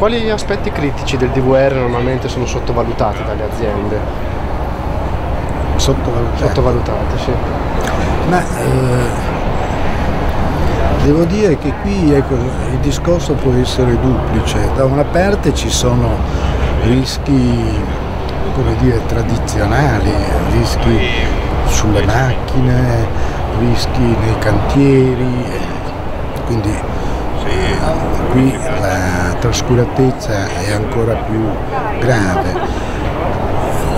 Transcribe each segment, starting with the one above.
Quali aspetti critici del DVR normalmente sono sottovalutati dalle aziende? Sottovalutati? Sottovalutati, sì. Ma eh, devo dire che qui ecco, il discorso può essere duplice. Da una parte ci sono rischi come dire, tradizionali, rischi sulle macchine, rischi nei cantieri, quindi qui la trascuratezza è ancora più grave.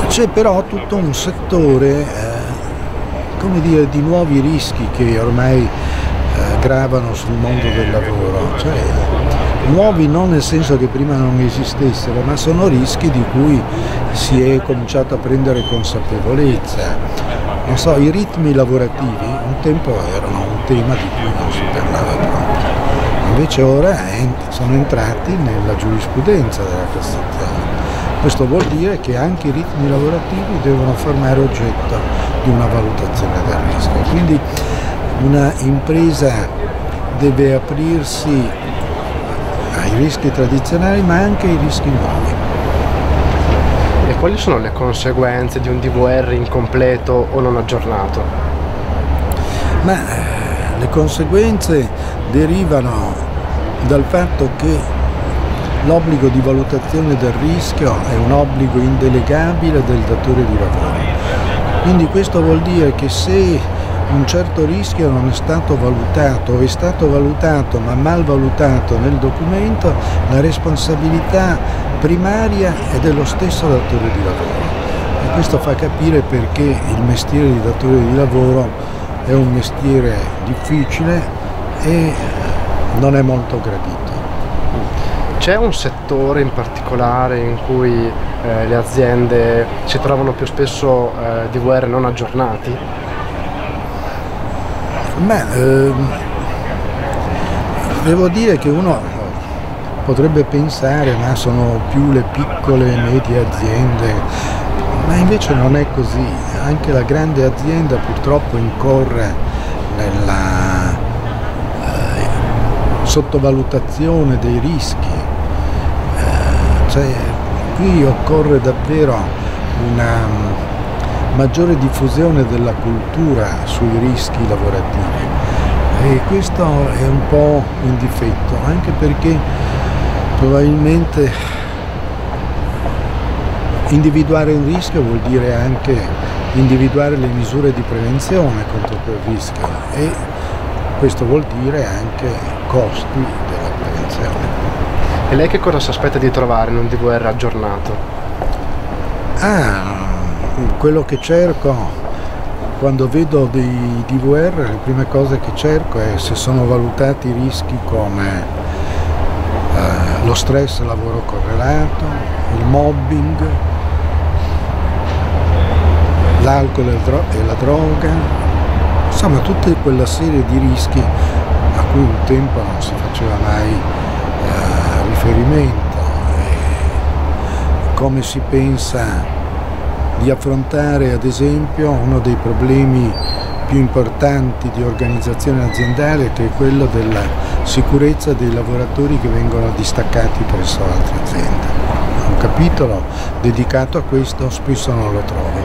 C'è però tutto un settore eh, dire, di nuovi rischi che ormai eh, gravano sul mondo del lavoro, cioè, nuovi non nel senso che prima non esistessero, ma sono rischi di cui si è cominciato a prendere consapevolezza. Non so, i ritmi lavorativi un tempo erano un tema di cui non si parlava invece ora sono entrati nella giurisprudenza della Cassazione. Questo vuol dire che anche i ritmi lavorativi devono formare oggetto di una valutazione del rischio. Quindi una impresa deve aprirsi ai rischi tradizionali ma anche ai rischi nuovi. E quali sono le conseguenze di un DVR incompleto o non aggiornato? Ma le conseguenze derivano dal fatto che l'obbligo di valutazione del rischio è un obbligo indelegabile del datore di lavoro. Quindi questo vuol dire che se un certo rischio non è stato valutato o è stato valutato ma mal valutato nel documento, la responsabilità primaria è dello stesso datore di lavoro. E questo fa capire perché il mestiere di datore di lavoro è un mestiere difficile e non è molto gradito. C'è un settore in particolare in cui eh, le aziende si trovano più spesso eh, DVR non aggiornati? Beh, ehm, devo dire che uno potrebbe pensare ma sono più le piccole e medie aziende, ma invece non è così, anche la grande azienda purtroppo incorre nella sottovalutazione dei rischi. Eh, cioè, qui occorre davvero una mm, maggiore diffusione della cultura sui rischi lavorativi e questo è un po' un difetto, anche perché probabilmente individuare un rischio vuol dire anche individuare le misure di prevenzione contro quel rischio e questo vuol dire anche costi della prevenzione. E lei che cosa si aspetta di trovare in un DVR aggiornato? Ah, quello che cerco quando vedo dei DVR, le prime cose che cerco è se sono valutati i rischi come eh, lo stress lavoro correlato, il mobbing, l'alcol e la droga, insomma tutta quella serie di rischi a cui un tempo non si faceva mai eh, riferimento e come si pensa di affrontare ad esempio uno dei problemi più importanti di organizzazione aziendale che è quello della sicurezza dei lavoratori che vengono distaccati presso altre aziende. Un capitolo dedicato a questo spesso non lo trovo.